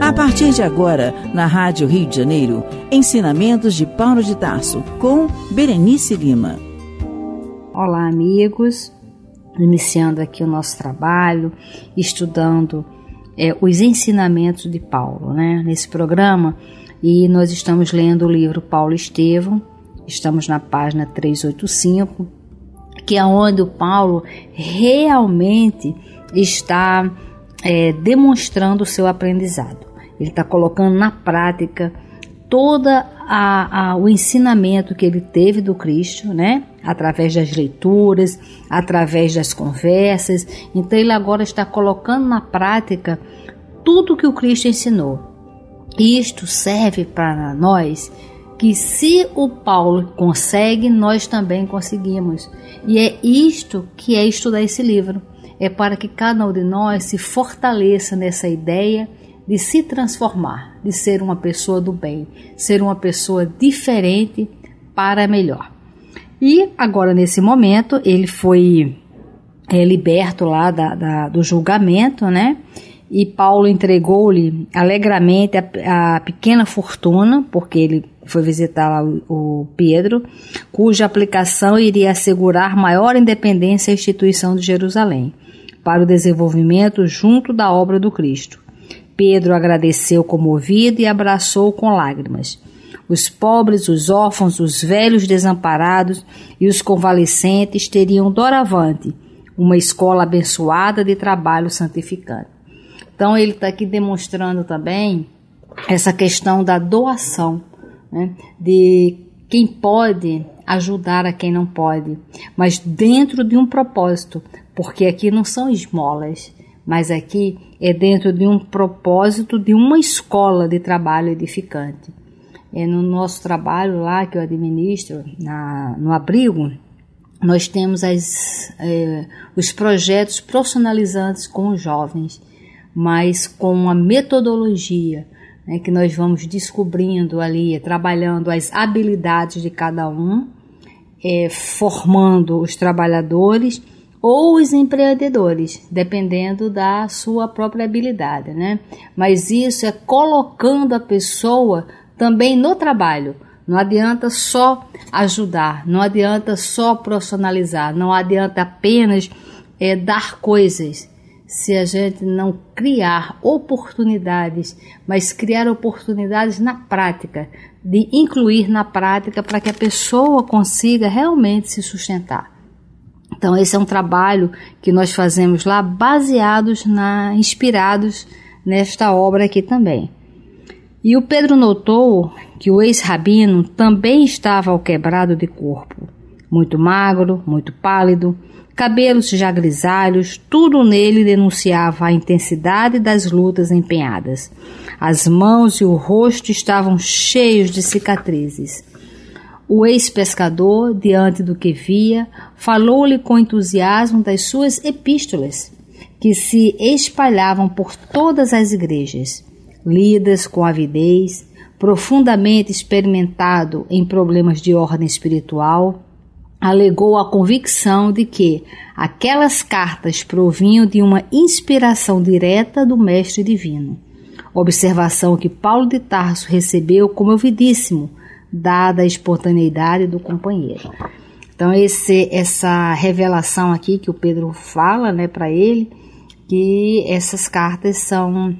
A partir de agora, na Rádio Rio de Janeiro, ensinamentos de Paulo de Tarso com Berenice Lima. Olá, amigos. Iniciando aqui o nosso trabalho, estudando é, os ensinamentos de Paulo, né? Nesse programa, e nós estamos lendo o livro Paulo Estevão, estamos na página 385, que é onde o Paulo realmente está é, demonstrando o seu aprendizado. Ele está colocando na prática a, o ensinamento que ele teve do Cristo, né? Através das leituras, através das conversas. Então ele agora está colocando na prática tudo que o Cristo ensinou. Isto serve para nós que se o Paulo consegue, nós também conseguimos. E é isto que é estudar esse livro é para que cada um de nós se fortaleça nessa ideia de se transformar, de ser uma pessoa do bem, ser uma pessoa diferente para melhor. E agora, nesse momento, ele foi é, liberto lá da, da, do julgamento, né? E Paulo entregou-lhe alegremente a, a, pequena fortuna, porque ele foi visitar lá o, o Pedro, cuja aplicação iria assegurar maior independência à instituição de Jerusalém para o desenvolvimento junto da obra do Cristo. Pedro agradeceu comovido e abraçou com lágrimas. Os pobres, os órfãos, os velhos desamparados e os convalescentes teriam doravante uma escola abençoada de trabalho santificante. Então ele está aqui demonstrando também essa questão da doação, né? de quem pode ajudar a quem não pode, mas dentro de um propósito, porque aqui não são esmolas, mas aqui é dentro de um propósito de uma escola de trabalho edificante. É no nosso trabalho lá que eu administro, na, no abrigo, nós temos as, é, os projetos profissionalizantes com os jovens, mas com uma metodologia né, que nós vamos descobrindo ali, trabalhando as habilidades de cada um, é, formando os trabalhadores ou os empreendedores, dependendo da sua própria habilidade, né? Mas isso é colocando a pessoa também no trabalho. Não adianta só ajudar, não adianta só profissionalizar, não adianta apenas é, dar coisas se a gente não criar oportunidades, mas criar oportunidades na prática, de incluir na prática para que a pessoa consiga realmente se sustentar. Então esse é um trabalho que nós fazemos lá baseados na inspirados nesta obra aqui também. E o Pedro notou que o ex-rabino também estava ao quebrado de corpo, muito magro, muito pálido, cabelos já grisalhos, tudo nele denunciava a intensidade das lutas empenhadas. As mãos e o rosto estavam cheios de cicatrizes. O ex-pescador, diante do que via, falou-lhe com entusiasmo das suas epístolas, que se espalhavam por todas as igrejas, lidas com avidez, profundamente experimentado em problemas de ordem espiritual, alegou a convicção de que aquelas cartas provinham de uma inspiração direta do Mestre Divino. Observação que Paulo de Tarso recebeu como ouvidíssimo, dada a espontaneidade do companheiro. Então esse, essa revelação aqui que o Pedro fala, né, para ele, que essas cartas são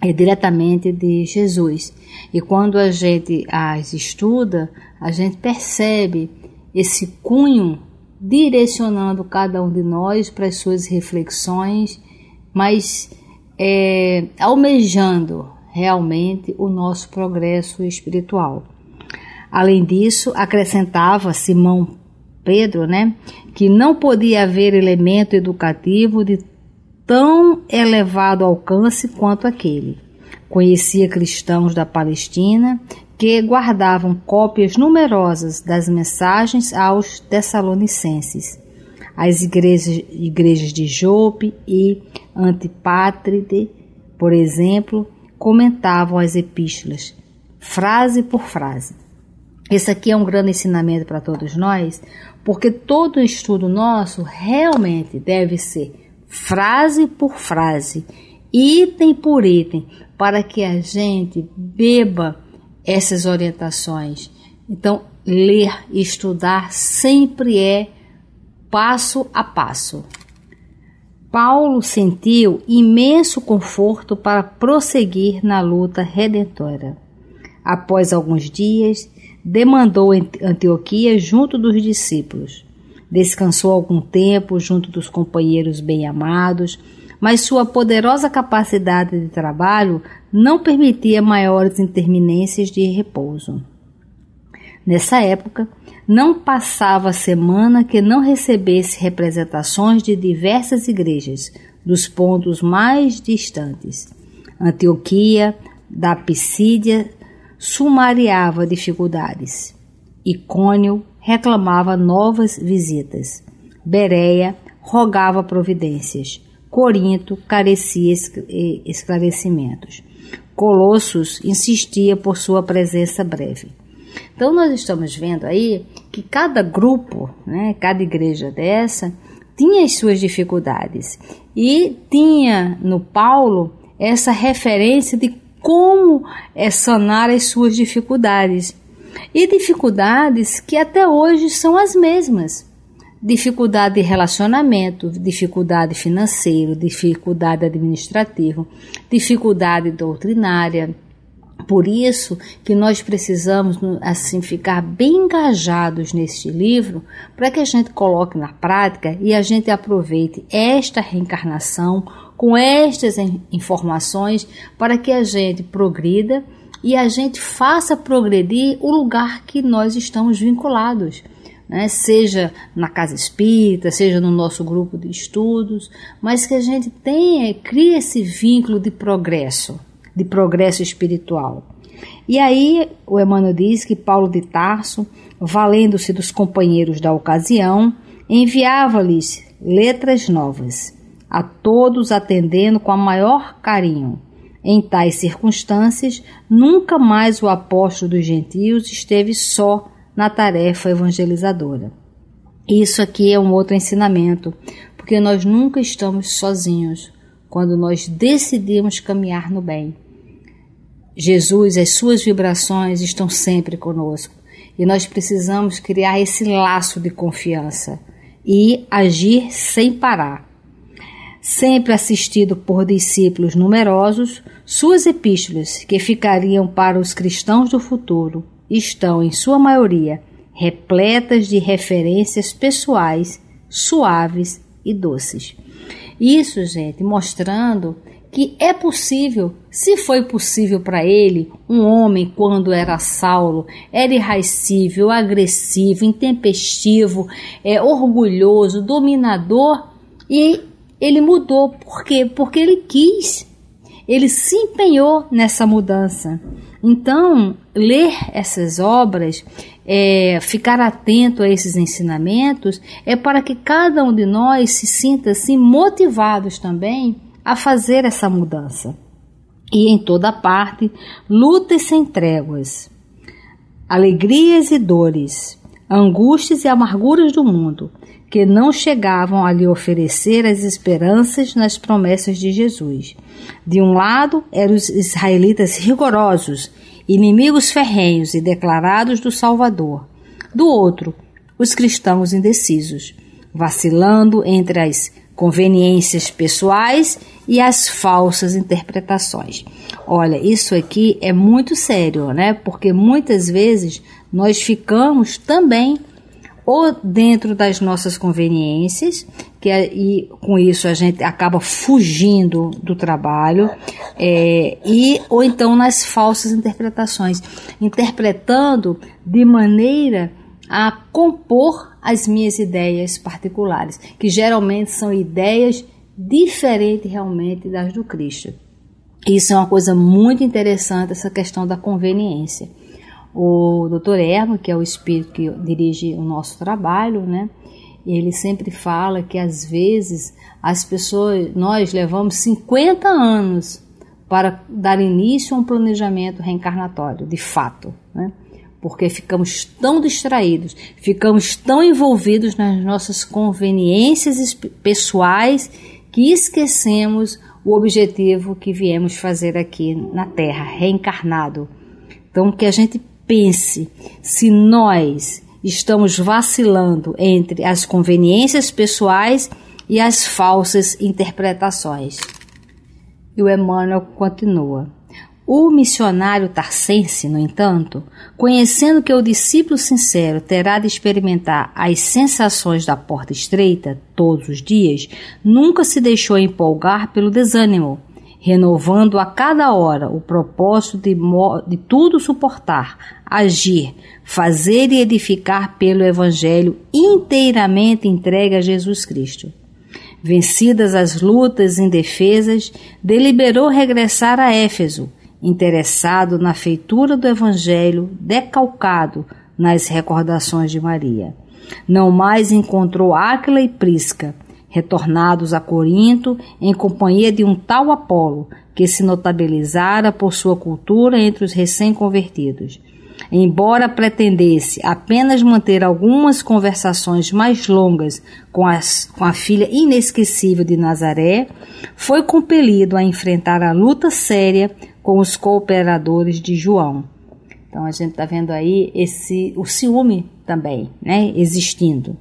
é, diretamente de Jesus. E quando a gente as estuda, a gente percebe esse cunho direcionando cada um de nós para as suas reflexões, mas é, almejando realmente o nosso progresso espiritual. Além disso, acrescentava Simão Pedro, né, que não podia haver elemento educativo de tão elevado alcance quanto aquele. Conhecia cristãos da Palestina que guardavam cópias numerosas das mensagens aos Tessalonicenses. As igrejas, igrejas de Jope e Antipátride, por exemplo, comentavam as epístolas, frase por frase. Esse aqui é um grande ensinamento para todos nós, porque todo estudo nosso realmente deve ser frase por frase item por item, para que a gente beba essas orientações. Então, ler e estudar sempre é passo a passo. Paulo sentiu imenso conforto para prosseguir na luta redentora. Após alguns dias, demandou Antioquia junto dos discípulos. Descansou algum tempo junto dos companheiros bem-amados, mas sua poderosa capacidade de trabalho não permitia maiores interminências de repouso. Nessa época, não passava semana que não recebesse representações de diversas igrejas dos pontos mais distantes. Antioquia, da Pisídia, sumariava dificuldades. Icônio reclamava novas visitas. Bereia rogava providências. Corinto carecia esclarecimentos. Colossos insistia por sua presença breve. Então nós estamos vendo aí que cada grupo, né, cada igreja dessa, tinha as suas dificuldades e tinha no Paulo essa referência de como é sanar as suas dificuldades e dificuldades que até hoje são as mesmas. Dificuldade de relacionamento, dificuldade financeira, dificuldade administrativa, dificuldade doutrinária, por isso que nós precisamos assim ficar bem engajados neste livro para que a gente coloque na prática e a gente aproveite esta reencarnação com estas informações para que a gente progrida e a gente faça progredir o lugar que nós estamos vinculados. Né? seja na casa espírita, seja no nosso grupo de estudos, mas que a gente tenha, crie esse vínculo de progresso de progresso espiritual. E aí o Emmanuel diz que Paulo de Tarso, valendo-se dos companheiros da ocasião, enviava-lhes letras novas, a todos atendendo com a maior carinho. Em tais circunstâncias, nunca mais o apóstolo dos gentios esteve só na tarefa evangelizadora. Isso aqui é um outro ensinamento, porque nós nunca estamos sozinhos quando nós decidimos caminhar no bem. Jesus, as suas vibrações estão sempre conosco e nós precisamos criar esse laço de confiança e agir sem parar. Sempre assistido por discípulos numerosos, suas epístolas, que ficariam para os cristãos do futuro, estão, em sua maioria, repletas de referências pessoais, suaves e doces. Isso, gente, mostrando que é possível, se foi possível para ele, um homem quando era Saulo, era irracível, agressivo, intempestivo, é, orgulhoso, dominador, e ele mudou. Por quê? Porque ele quis. Ele se empenhou nessa mudança. Então, ler essas obras, é, ficar atento a esses ensinamentos, é para que cada um de nós se sinta assim motivados também a fazer essa mudança. E em toda parte, lutas sem tréguas, alegrias e dores, angústias e amarguras do mundo, que não chegavam a lhe oferecer as esperanças nas promessas de Jesus. De um lado, eram os israelitas rigorosos, inimigos ferrenhos e declarados do Salvador. Do outro, os cristãos indecisos, vacilando entre as conveniências pessoais e as falsas interpretações. Olha, isso aqui é muito sério, né? Porque muitas vezes nós ficamos também ou dentro das nossas conveniências, que é, e com isso a gente acaba fugindo do trabalho, é, e ou então nas falsas interpretações, interpretando de maneira a compor as minhas ideias particulares, que geralmente são ideias diferentes realmente das do Cristo. Isso é uma coisa muito interessante, essa questão da conveniência. O Dr. Erno, que é o espírito que dirige o nosso trabalho, né? Ele sempre fala que às vezes as pessoas, nós levamos 50 anos para dar início a um planejamento reencarnatório, de fato, né? porque ficamos tão distraídos, ficamos tão envolvidos nas nossas conveniências pessoais que esquecemos o objetivo que viemos fazer aqui na Terra, reencarnado. Então, que a gente pense se nós estamos vacilando entre as conveniências pessoais e as falsas interpretações. E o Emmanuel continua. O missionário tarcense, no entanto, conhecendo que o discípulo sincero terá de experimentar as sensações da porta estreita todos os dias, nunca se deixou empolgar pelo desânimo, renovando a cada hora o propósito de, de tudo suportar, agir, fazer e edificar pelo Evangelho inteiramente entregue a Jesus Cristo. Vencidas as lutas indefesas, deliberou regressar a Éfeso interessado na feitura do Evangelho decalcado nas recordações de Maria. Não mais encontrou Áquila e Prisca, retornados a Corinto em companhia de um tal Apolo, que se notabilizara por sua cultura entre os recém-convertidos. Embora pretendesse apenas manter algumas conversações mais longas com, as, com a filha inesquecível de Nazaré, foi compelido a enfrentar a luta séria com os cooperadores de João. Então a gente está vendo aí esse o ciúme também, né, existindo.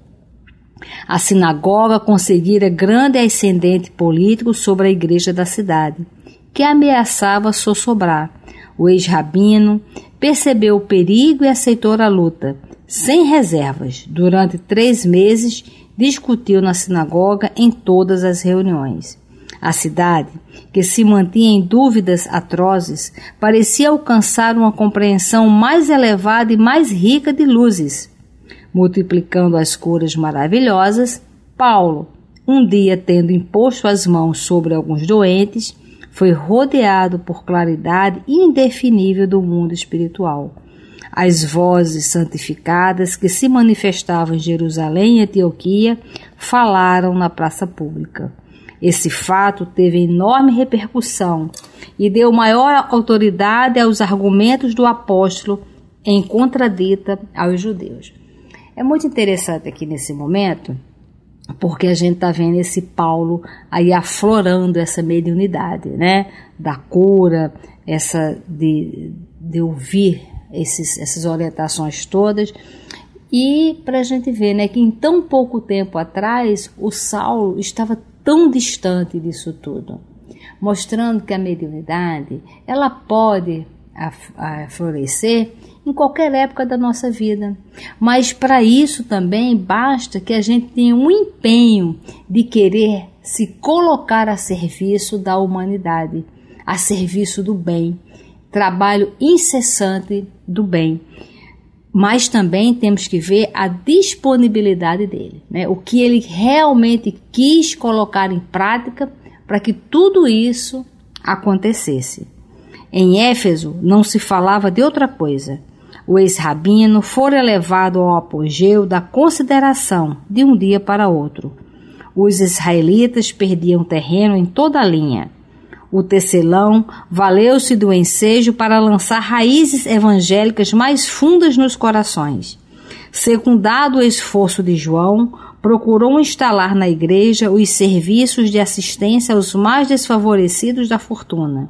A sinagoga conseguira grande ascendente político sobre a igreja da cidade, que ameaçava sossobrar. O ex-rabino percebeu o perigo e aceitou a luta, sem reservas. Durante três meses, discutiu na sinagoga em todas as reuniões. A cidade, que se mantinha em dúvidas atrozes, parecia alcançar uma compreensão mais elevada e mais rica de luzes. Multiplicando as curas maravilhosas, Paulo, um dia tendo imposto as mãos sobre alguns doentes, foi rodeado por claridade indefinível do mundo espiritual. As vozes santificadas que se manifestavam em Jerusalém e Antioquia falaram na praça pública. Esse fato teve enorme repercussão e deu maior autoridade aos argumentos do apóstolo em contradita aos judeus. É muito interessante aqui nesse momento, porque a gente está vendo esse Paulo aí aflorando essa mediunidade, né? Da cura, essa de, de ouvir esses, essas orientações todas. E para a gente ver né, que em tão pouco tempo atrás o Saulo estava tão distante disso tudo, mostrando que a mediunidade ela pode florescer em qualquer época da nossa vida. Mas para isso também basta que a gente tenha um empenho de querer se colocar a serviço da humanidade, a serviço do bem, trabalho incessante do bem mas também temos que ver a disponibilidade dele, né? o que ele realmente quis colocar em prática para que tudo isso acontecesse. Em Éfeso não se falava de outra coisa. O ex-rabino fora elevado ao apogeu da consideração de um dia para outro. Os israelitas perdiam terreno em toda a linha o tecelão valeu-se do ensejo para lançar raízes evangélicas mais fundas nos corações. Secundado o esforço de João, procurou instalar na igreja os serviços de assistência aos mais desfavorecidos da fortuna.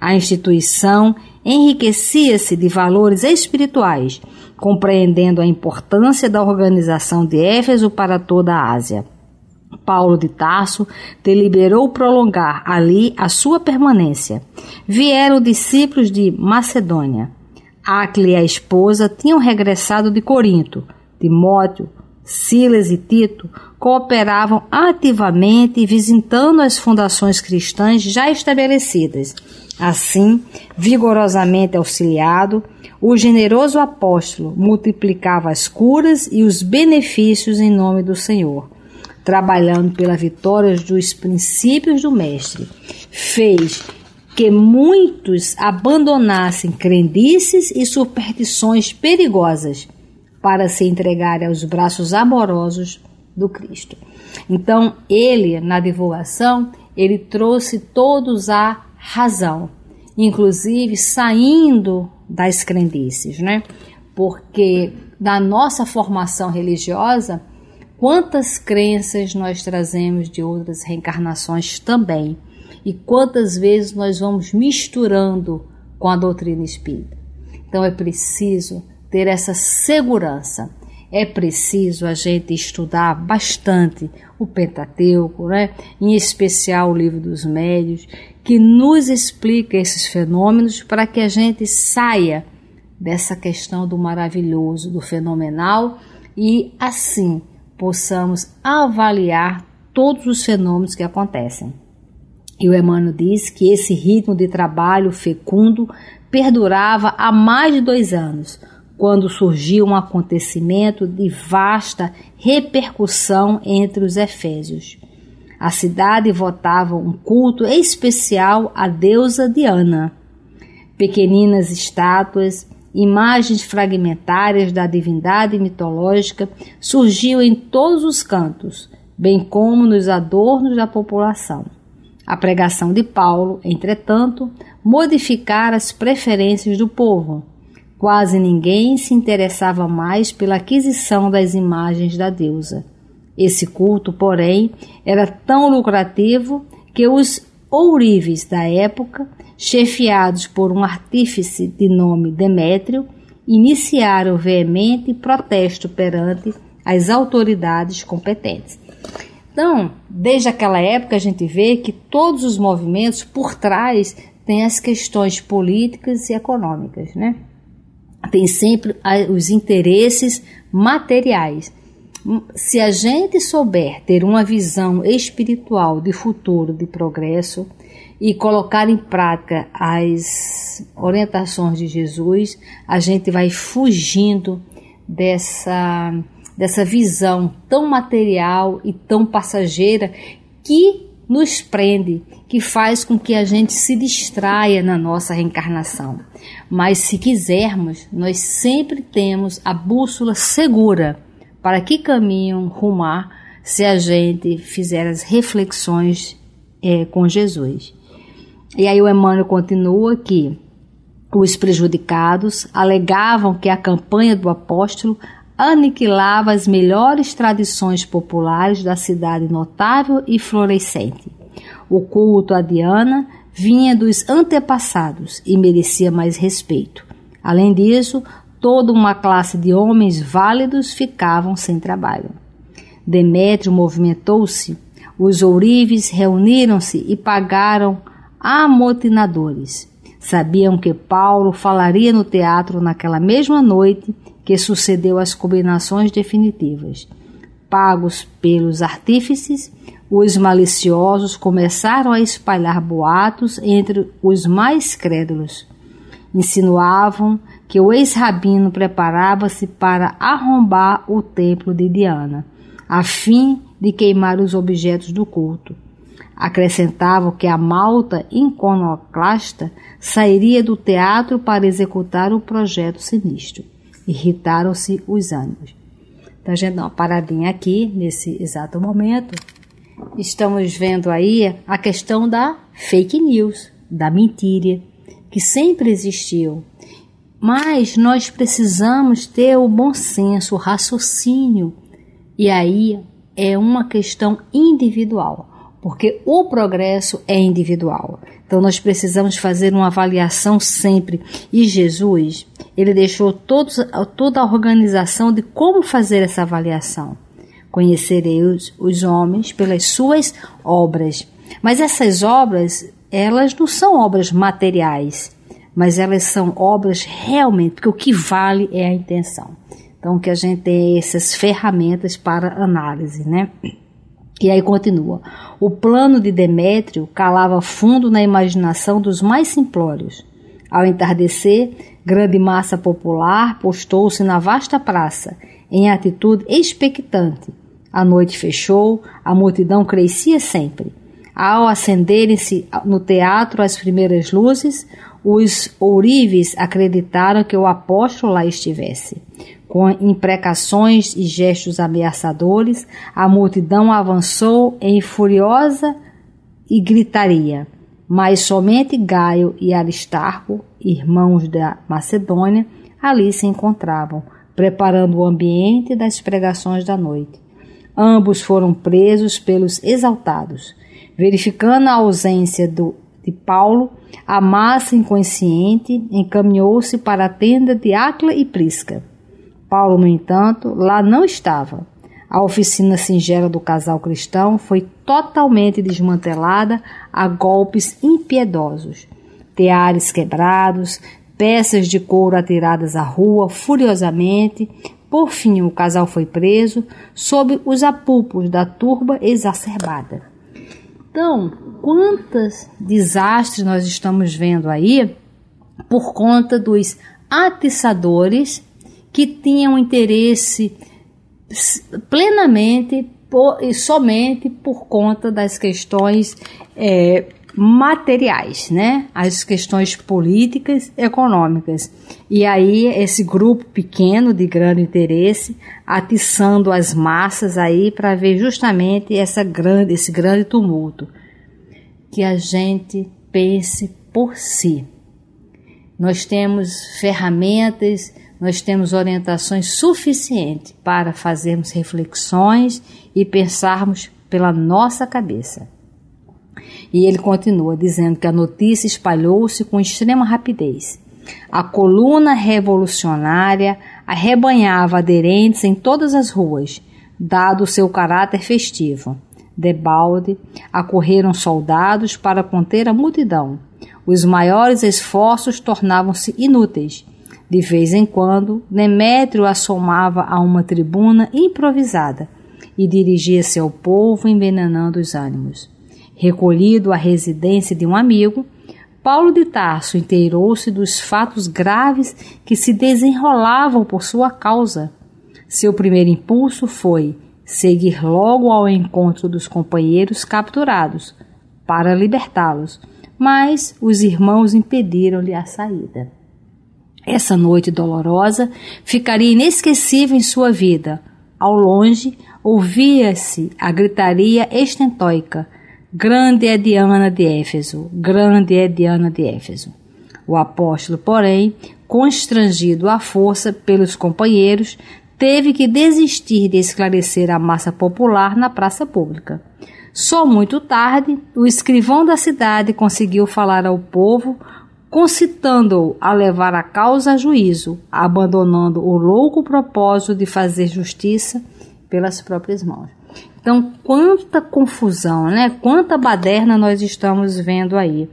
A instituição enriquecia-se de valores espirituais, compreendendo a importância da organização de Éfeso para toda a Ásia. Paulo de Tarso deliberou prolongar ali a sua permanência. Vieram discípulos de Macedônia. Acle e a esposa tinham regressado de Corinto. Timóteo, Silas e Tito cooperavam ativamente visitando as fundações cristãs já estabelecidas. Assim, vigorosamente auxiliado, o generoso apóstolo multiplicava as curas e os benefícios em nome do Senhor trabalhando pela vitória dos princípios do Mestre, fez que muitos abandonassem crendices e superstições perigosas para se entregarem aos braços amorosos do Cristo. Então, ele, na divulgação, ele trouxe todos à razão, inclusive saindo das crendices, né? Porque da nossa formação religiosa, Quantas crenças nós trazemos de outras reencarnações também. e quantas vezes nós vamos misturando com a doutrina espírita. Então é preciso ter essa segurança. É preciso a gente estudar bastante o Pentateuco, né? em especial o livro dos médios, que nos explica esses fenômenos para que a gente saia dessa questão do maravilhoso, do fenomenal e assim possamos avaliar todos os fenômenos que acontecem. E o Emmanuel diz que esse ritmo de trabalho fecundo perdurava há mais de dois anos, quando surgiu um acontecimento de vasta repercussão entre os efésios. A cidade votava um culto especial à deusa Diana. Pequeninas estátuas, imagens fragmentárias da divindade mitológica surgiam em todos os cantos, bem como nos adornos da população. A pregação de Paulo, entretanto, modificara as preferências do povo. Quase ninguém se interessava mais pela aquisição das imagens da deusa. Esse culto, porém, era tão lucrativo que os ourives da época, chefiados por um artífice de nome Demétrio, iniciaram veemente protesto perante as autoridades competentes. Então, desde aquela época a gente vê que todos os movimentos por trás têm as questões políticas e econômicas, né? Tem sempre os interesses materiais. Se a gente souber ter uma visão espiritual de futuro, de progresso e colocar em prática as orientações de Jesus, a gente vai fugindo dessa dessa visão tão material e tão passageira que nos prende, que faz com que a gente se distraia na nossa reencarnação. Mas se quisermos, nós sempre temos a bússola segura para que caminho rumar se a gente fizer as reflexões é, com Jesus. E aí o Emmanuel continua que os prejudicados alegavam que a campanha do apóstolo aniquilava as melhores tradições populares da cidade notável e florescente. O culto a Diana vinha dos antepassados e merecia mais respeito. Além disso, toda uma classe de homens válidos ficavam sem trabalho. Demétrio movimentou-se, os ourives reuniram-se e pagaram amotinadores. Sabiam que Paulo falaria no teatro naquela mesma noite que sucedeu às combinações definitivas. Pagos pelos artífices, os maliciosos começaram a espalhar boatos entre os mais crédulos. Insinuavam que o ex-rabino preparava-se para arrombar o templo de Diana, a fim de queimar os objetos do culto. Acrescentavam que a malta iconoclasta sairia do teatro para executar o projeto sinistro irritaram-se os ânimos. Então, a gente dá uma paradinha aqui, nesse exato momento. Estamos vendo aí a questão da fake news, da mentira, que sempre existiu. Mas nós precisamos ter o bom senso, o raciocínio. E aí é uma questão individual, porque o progresso é individual. Então nós precisamos fazer uma avaliação sempre. E Jesus, ele deixou todos, toda a organização de como fazer essa avaliação. Conhecerei os, homens pelas suas obras. Mas essas obras, elas não são obras materiais, mas elas são obras realmente, porque o que vale é a intenção. Então que a gente tem essas ferramentas para análise, né? E aí continua. O plano de Demétrio calava fundo na imaginação dos mais simplórios. Ao entardecer, grande massa popular postou-se na vasta praça, em atitude expectante. A noite fechou, a multidão crescia sempre. Ao acenderem-se no teatro as primeiras luzes, os ourives acreditaram que o apóstolo lá estivesse. Com imprecações e gestos ameaçadores, a multidão avançou em furiosa e gritaria. Mas somente Gaio e Aristarco, irmãos da Macedônia, ali se encontravam, preparando o ambiente das pregações da noite. Ambos foram presos pelos exaltados. Verificando a ausência do, de Paulo, a massa inconsciente encaminhou-se para a tenda de Acla e Prisca. Paulo, no entanto, lá não estava. A oficina singela do casal cristão foi totalmente desmantelada a golpes impiedosos. Teares quebrados, peças de couro atiradas à rua furiosamente. Por fim, o casal foi preso sob os apupos da turba exacerbada. Então, quantos desastres nós estamos vendo aí por conta dos atiçadores que tinham interesse plenamente por, e somente por conta das questões é, materiais, né? As questões políticas, econômicas. E aí esse grupo pequeno de grande interesse atiçando as massas aí para ver justamente essa grande, esse grande tumulto. Que a gente pense por si. Nós temos ferramentas, nós temos orientações suficientes para fazermos reflexões e pensarmos pela nossa cabeça. E ele continua dizendo que a notícia espalhou-se com extrema rapidez. A coluna revolucionária arrebanhava aderentes em todas as ruas, dado o seu caráter festivo. Debalde, acorreram soldados para conter a multidão. Os maiores esforços tornavam-se inúteis. De vez em quando, Demétrio assomava a uma tribuna improvisada e dirigia-se ao povo envenenando os ânimos. Recolhido à residência de um amigo, Paulo de Tarso inteirou-se dos fatos graves que se desenrolavam por sua causa. Seu primeiro impulso foi seguir logo ao encontro dos companheiros capturados para libertá-los, mas os irmãos impediram-lhe a saída. Essa noite dolorosa ficaria inesquecível em sua vida. Ao longe, ouvia-se a gritaria estentóica Grande é Diana de Éfeso, grande é Diana de Éfeso. O apóstolo, porém, constrangido à força pelos companheiros, teve que desistir de esclarecer a massa popular na praça pública. Só muito tarde, o escrivão da cidade conseguiu falar ao povo, concitando-o a levar a causa a juízo, abandonando o louco propósito de fazer justiça pelas próprias mãos. Então, quanta confusão, né? Quanta baderna nós estamos vendo aí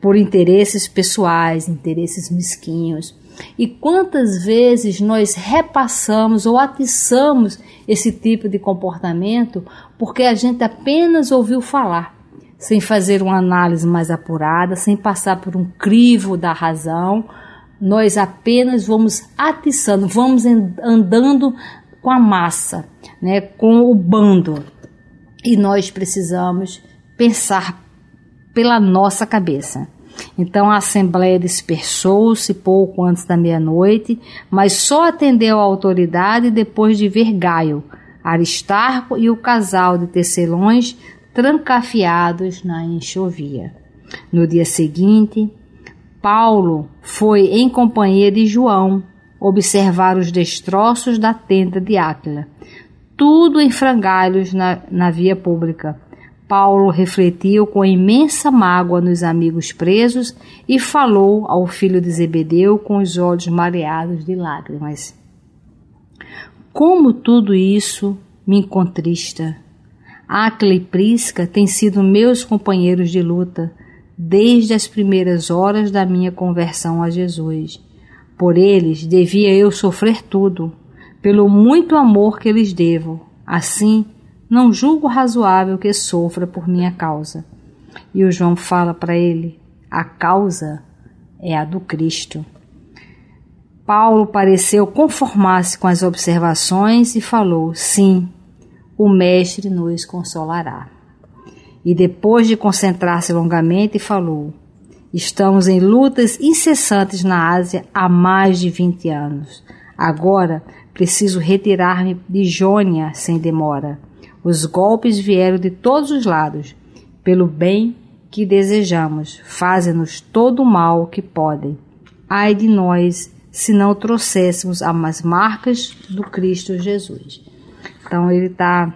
por interesses pessoais, interesses mesquinhos. E quantas vezes nós repassamos ou atiçamos esse tipo de comportamento porque a gente apenas ouviu falar, sem fazer uma análise mais apurada, sem passar por um crivo da razão, nós apenas vamos atiçando, vamos andando com a massa, né, com o bando. E nós precisamos pensar pela nossa cabeça. Então a assembleia dispersou-se pouco antes da meia-noite, mas só atendeu a autoridade depois de ver Gaio, Aristarco e o casal de tecelões trancafiados na enxovia. No dia seguinte, Paulo foi em companhia de João, observar os destroços da tenda de Áquila, tudo em frangalhos na, na via pública. Paulo refletiu com imensa mágoa nos amigos presos e falou ao filho de Zebedeu com os olhos mareados de lágrimas. Como tudo isso me contrista. Áquila e Prisca têm sido meus companheiros de luta desde as primeiras horas da minha conversão a Jesus. Por eles devia eu sofrer tudo, pelo muito amor que lhes devo. Assim, não julgo razoável que sofra por minha causa. E o João fala para ele: a causa é a do Cristo. Paulo pareceu conformar-se com as observações e falou: Sim, o Mestre nos consolará. E depois de concentrar-se longamente, falou: Estamos em lutas incessantes na Ásia há mais de 20 anos. Agora preciso retirar-me de Jônia sem demora. Os golpes vieram de todos os lados. Pelo bem que desejamos, fazem-nos todo o mal que podem. Ai de nós se não trouxéssemos as marcas do Cristo Jesus. Então ele está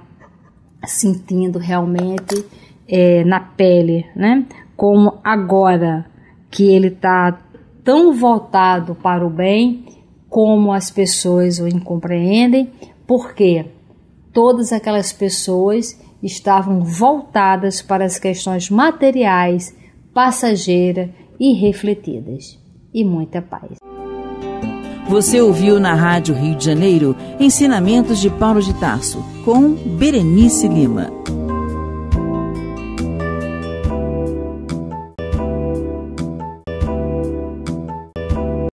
sentindo realmente é, na pele, né? Como agora que ele está tão voltado para o bem, como as pessoas o incompreendem, porque todas aquelas pessoas estavam voltadas para as questões materiais, passageiras e refletidas. E muita paz. Você ouviu na Rádio Rio de Janeiro ensinamentos de Paulo de Tarso com Berenice Lima.